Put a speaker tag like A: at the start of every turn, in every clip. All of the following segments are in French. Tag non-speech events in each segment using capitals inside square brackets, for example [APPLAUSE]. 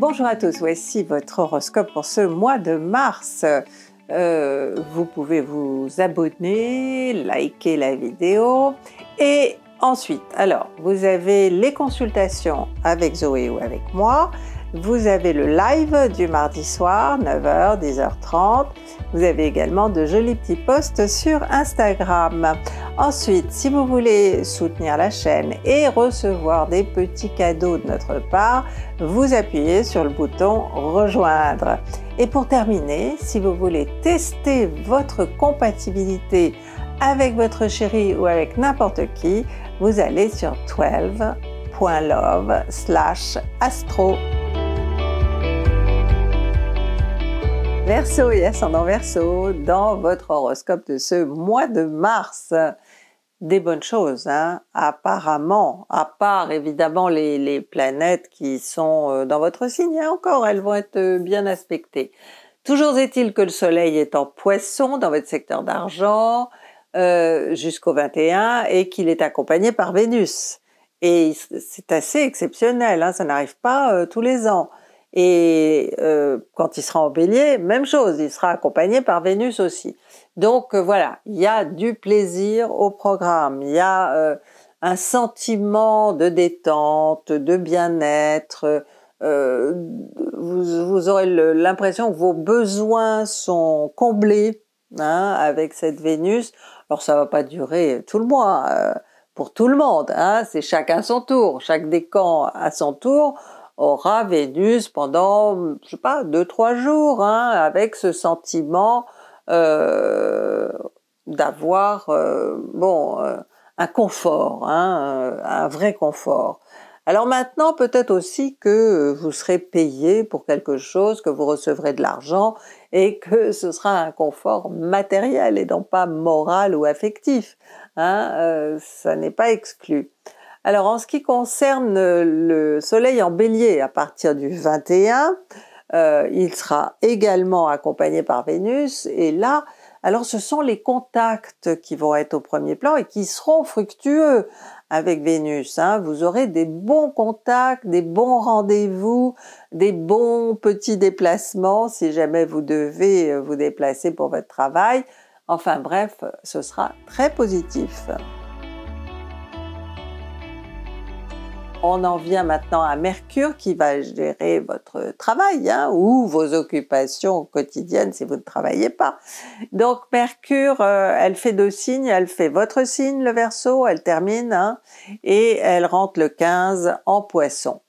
A: Bonjour à tous, voici votre horoscope pour ce mois de mars. Euh, vous pouvez vous abonner, liker la vidéo et ensuite, alors, vous avez les consultations avec Zoé ou avec moi, vous avez le live du mardi soir, 9h, 10h30. Vous avez également de jolis petits posts sur Instagram. Ensuite, si vous voulez soutenir la chaîne et recevoir des petits cadeaux de notre part, vous appuyez sur le bouton rejoindre. Et pour terminer, si vous voulez tester votre compatibilité avec votre chéri ou avec n'importe qui, vous allez sur 12.love slash astro. Verseau et ascendant Verseau dans votre horoscope de ce mois de mars. Des bonnes choses, hein, apparemment, à part évidemment les, planètes qui sont euh, dans votre signe, hein, encore, elles vont être euh, bien aspectées. Toujours est-il que le Soleil est en poisson dans votre secteur d'argent euh, jusqu'au 21 et qu'il est accompagné par Vénus. Et c'est assez exceptionnel, hein, ça n'arrive pas tous les ans. Et euh, quand il sera en bélier, même chose, il sera accompagné par Vénus aussi. Donc euh, voilà, il y a du plaisir au programme, il y a euh, un sentiment de détente, de bien-être. Vous, aurez l'impression que vos besoins sont comblés hein, avec cette Vénus. Alors ça va pas durer tout le mois pour tout le monde. Hein, C'est chacun son tour, chaque décan à son tour aura Vénus pendant, je sais pas, deux, trois jours, hein, avec ce sentiment euh, d'avoir, euh, bon, euh, un confort, hein, un vrai confort. Alors maintenant, peut-être aussi que vous serez payé pour quelque chose, que vous recevrez de l'argent et que ce sera un confort matériel et non pas moral ou affectif. Hein, ça n'est pas exclu. Alors en ce qui concerne le Soleil en bélier, à partir du 21, euh, il sera également accompagné par Vénus. Et là, alors ce sont les contacts qui vont être au premier plan et qui seront fructueux avec Vénus. Hein. Vous aurez des bons contacts, des bons rendez-vous, des bons petits déplacements si jamais vous devez vous déplacer pour votre travail. Enfin bref, ce sera très positif. On en vient maintenant à Mercure qui va gérer votre travail hein, ou vos occupations quotidiennes si vous ne travaillez pas. Donc Mercure, euh, elle fait deux signes, elle fait votre signe, le Verseau, elle termine hein, et elle rentre le 15 en Poisson.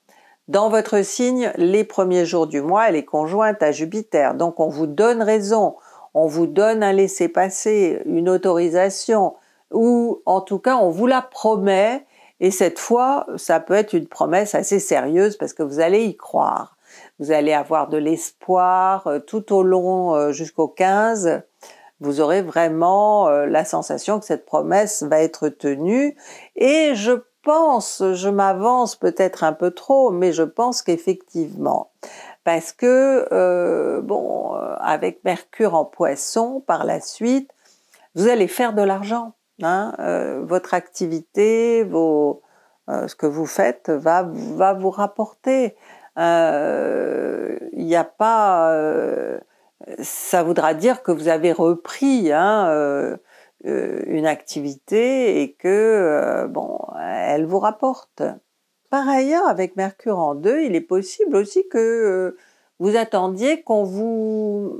A: Dans votre signe, les premiers jours du mois, elle est conjointe à Jupiter. Donc on vous donne raison, on vous donne un laisser-passer, une autorisation, ou en tout cas on vous la promet et cette fois, ça peut être une promesse assez sérieuse parce que vous allez y croire. Vous allez avoir de l'espoir euh, tout au long euh, jusqu'au 15. Vous aurez vraiment euh, la sensation que cette promesse va être tenue. Et je pense, je m'avance peut-être un peu trop, mais je pense qu'effectivement, parce que bon, avec Mercure en Poisson, par la suite, vous allez faire de l'argent. Hein, euh, votre activité, euh, ce que vous faites va, vous rapporter. Euh, il n'y a pas, ça voudra dire que vous avez repris hein, une activité et que bon, elle vous rapporte. Par ailleurs, avec Mercure en 2, il est possible aussi que vous attendiez qu'on vous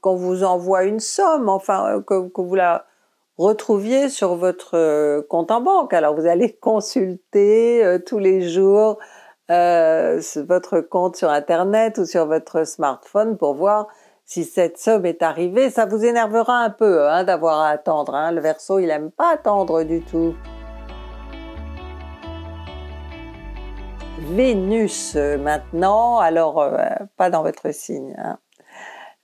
A: qu'on vous envoie une somme, enfin que vous la retrouviez sur votre euh, compte en banque. Alors vous allez [LAUGHS] consulter euh, tous les jours euh, votre compte sur Internet ou sur votre smartphone pour voir si cette somme est arrivée. Ça vous énervera un peu hein, d'avoir à attendre. Hein. Le verso, il aime pas attendre du tout. Vénus maintenant, alors pas dans votre signe. Hein.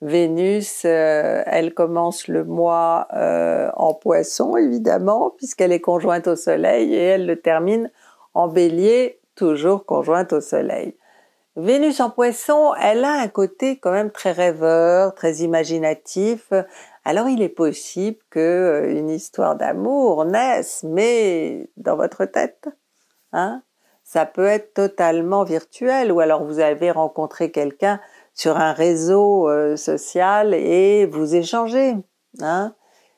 A: Vénus, euh, elle commence le mois euh, en poisson, évidemment, puisqu'elle est conjointe au Soleil, et elle le termine en bélier, toujours conjointe au Soleil. Vénus en poisson, elle a un côté quand même très rêveur, très imaginatif. Alors il est possible que euh, une histoire d'amour naisse, mais dans votre tête. Hein? Ça peut être totalement virtuel ou alors vous avez rencontré quelqu'un sur un réseau euh, social et vous échangez. Hein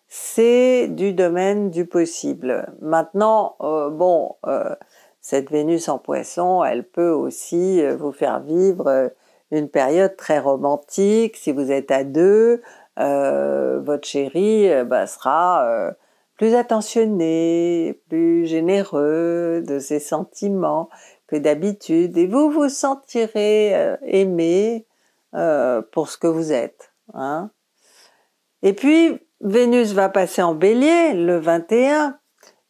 A: c'est du domaine du possible. Maintenant, euh, bon, euh, cette Vénus en poisson, elle peut aussi vous faire vivre une période très romantique. Si vous êtes à deux, votre chéri bah, sera plus attentionné, plus généreux de ses sentiments que d'habitude, et vous vous sentirez aimé euh, pour ce que vous êtes. Hein. Et puis, Vénus va passer en bélier le 21,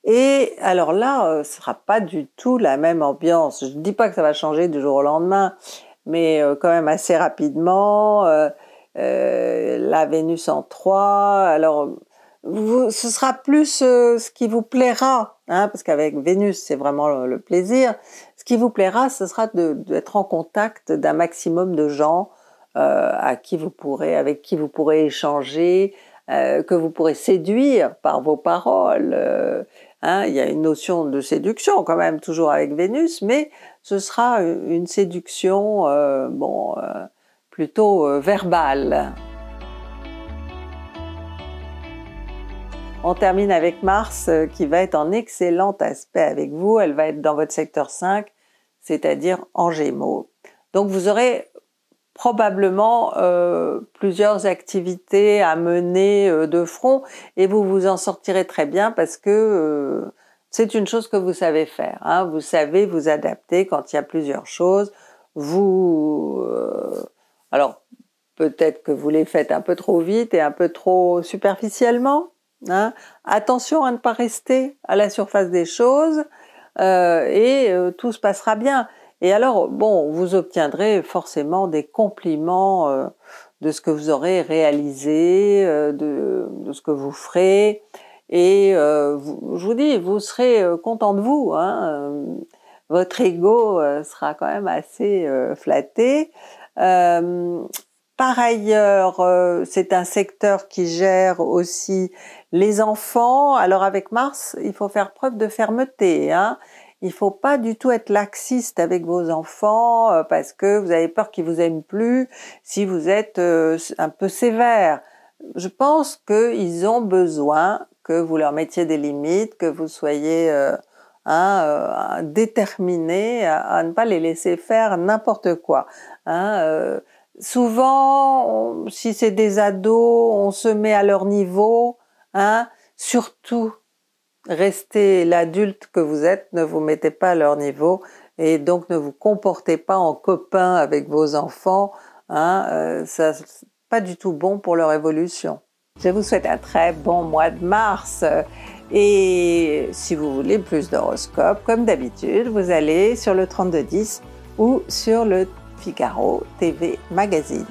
A: et alors là, euh, ce sera pas du tout la même ambiance. Je ne dis pas que ça va changer du jour au lendemain, mais quand même assez rapidement. la Vénus en 3, alors ce sera plus euh, ce qui vous plaira, hein, parce qu'avec Vénus, c'est vraiment le, plaisir. Ce qui vous plaira, ce sera d'être en contact d'un maximum de gens euh, à qui vous pourrez, avec qui vous pourrez échanger, euh, que vous pourrez séduire par vos paroles. Hein, il y a une notion de séduction quand même toujours avec Vénus, mais ce sera une séduction, bon, plutôt verbale. On termine avec Mars euh, qui va être en excellent aspect avec vous. Elle va être dans votre secteur 5, c'est-à-dire en Gémeaux. Donc vous aurez probablement euh, plusieurs activités à mener euh, de front et vous vous en sortirez très bien parce que c'est une chose que vous savez faire. Hein. Vous savez vous adapter quand il y a plusieurs choses. Vous alors peut-être que vous les faites un peu trop vite et un peu trop superficiellement. Hein. Attention à ne pas rester à la surface des choses euh, et euh, tout se passera bien. Et alors, bon, vous obtiendrez forcément des compliments euh, de ce que vous aurez réalisé, de, ce que vous ferez. Et je vous dis, vous serez content de vous. Hein. votre ego sera quand même assez flatté. Par ailleurs, euh, c'est un secteur qui gère aussi les enfants. Alors avec Mars, il faut faire preuve de fermeté. Hein. Il faut pas du tout être laxiste avec vos enfants euh, parce que vous avez peur qu'ils vous aiment plus si vous êtes euh, un peu sévère. Je pense qu'ils ont besoin que vous leur mettiez des limites, que vous soyez hein, déterminé à, ne pas les laisser faire n'importe quoi. Hein, souvent, si c'est des ados, on se met à leur niveau. Hein. Surtout, restez l'adulte que vous êtes, ne vous mettez pas à leur niveau et donc ne vous comportez pas en copain avec vos enfants. Hein. Euh, ça, pas du tout bon pour leur évolution. Je vous souhaite un très bon mois de mars. Et si vous voulez plus d'horoscopes, comme d'habitude, vous allez sur le 3210 ou sur le Figaro TV Magazine.